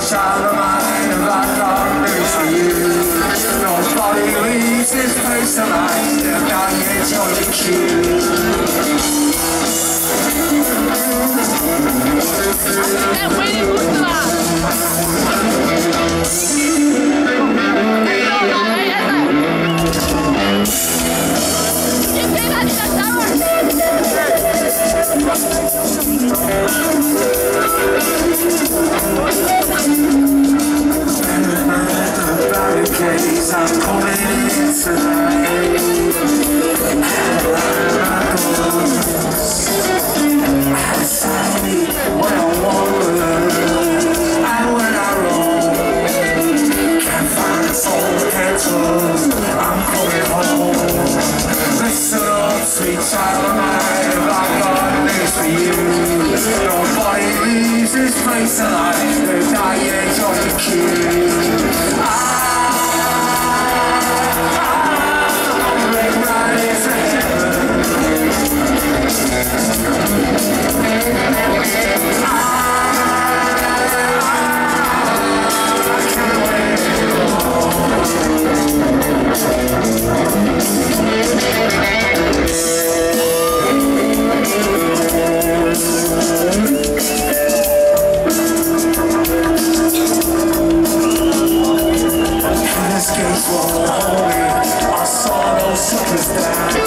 child of mine, a black dog news for you. Nobody leaves this place alive, they've got me joining you. It's alive, the dying of slowly. I saw those suckers down.